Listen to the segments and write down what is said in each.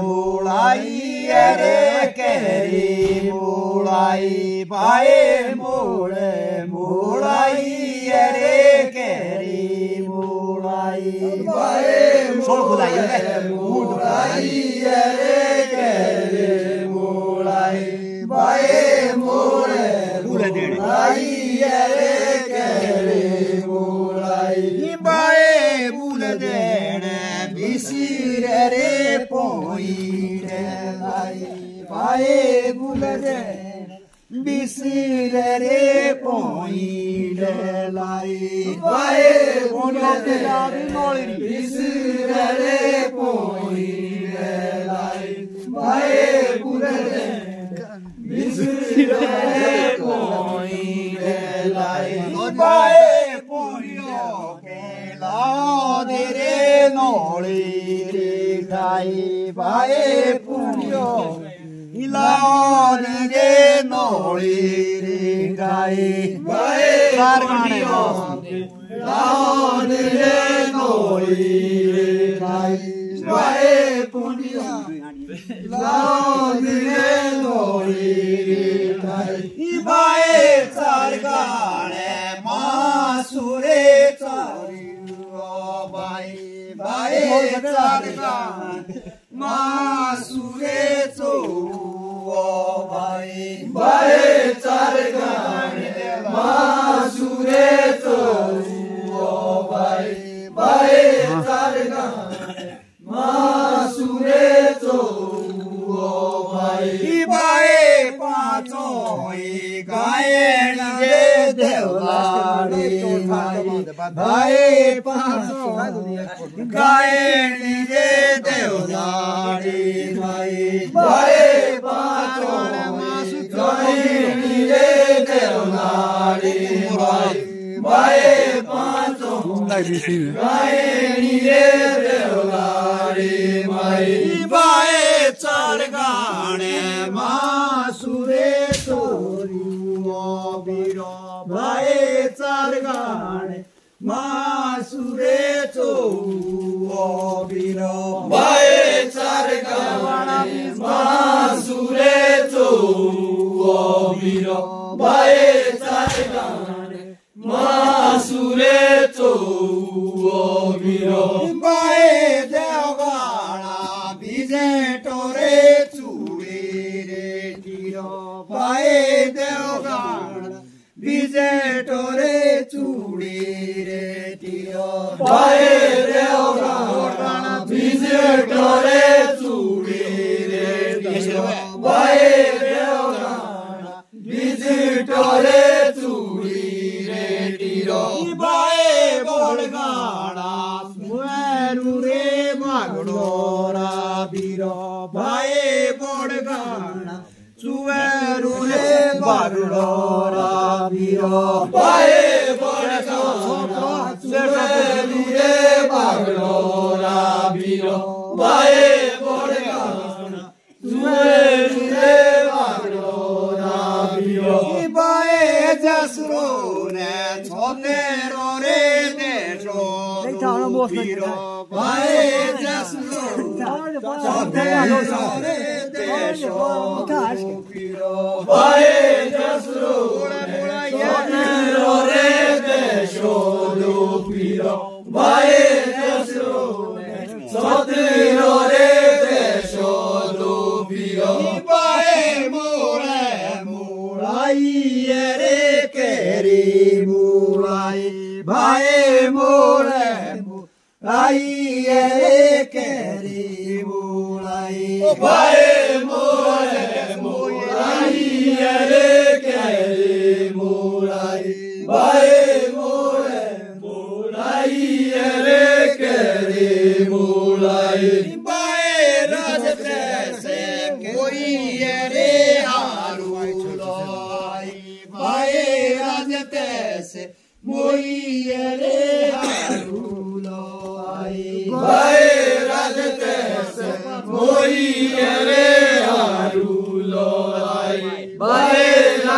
Mulai ere keri mulai bae mule mulai ere keri mulai bae sol khudai गुलरे बिसरे point लाई वाए गुलरे बिसरे point लाई वाए गुलरे बिसरे point लाई वाए पुरियो के लाओ तेरे नोली रे गाई वाए पुरियो dai bae poio la dire noli dai bae sargane masure tsariyo bae bae sargane masure tsuo bae bae sargane masure tsuo bae bae sargane masure tsuo bae bae pacho gae ge devlari bae pacho gae ge devlari bae pacho gae Vai Cristina. Vai nire mai vai chargane ma sure toru biro vai chargane ma sure toru biro vai પીરો પાએ દેવગાળા બીજે Torre ચૂડી રે ટીરો પાએ દેવગાળા બીજે Torre ચૂડી રે ટીરો પાએ દેવગાળા બીજે Torre ચૂડી રે ટીરો પાએ દેવગાળા બીજે Torre ચૂડી રે ટીરો parlora mio Pae pone Vay Cesur Çadır ateşe okiro Vay Cesur Çadır ateşe okiro Vay Cesur Çadır mulai ere keri mulai bae more mulai ere keri mulai bae more mulai ere keri mulai bae rajte se koi ere harulai bae rajte se moi ere harulai bae rajte se moi ere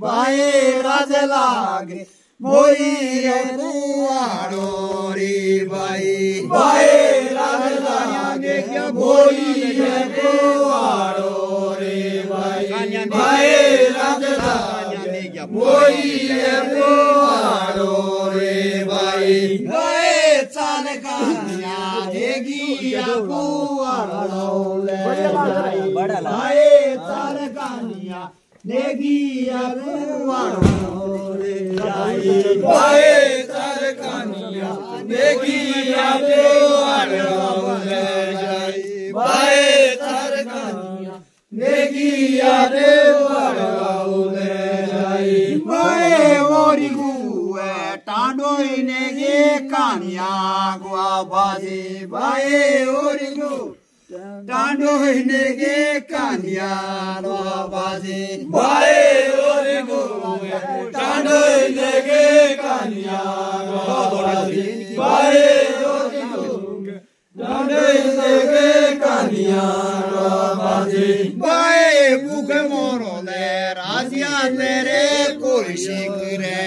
भाइ राज लागे मोइए रे भाइ भाइ राज लागे मोइए रे भाइ भाइ राज लागे मोइए रे भाइ भाइ चाल देगिया कुवाडोले भाइ चाल कान्या নেগিয়া কুয়ার হরে যাই। ভয়ে তার কানিয়া নেগিয়া কুয়ার হরে যাই। কানিয়া নেগিয়া কুয়ার হরে বাজে। ভয়ে ওরি Tando inege kanya lwabazi Mwae orimo Tando inege kanya lwabazi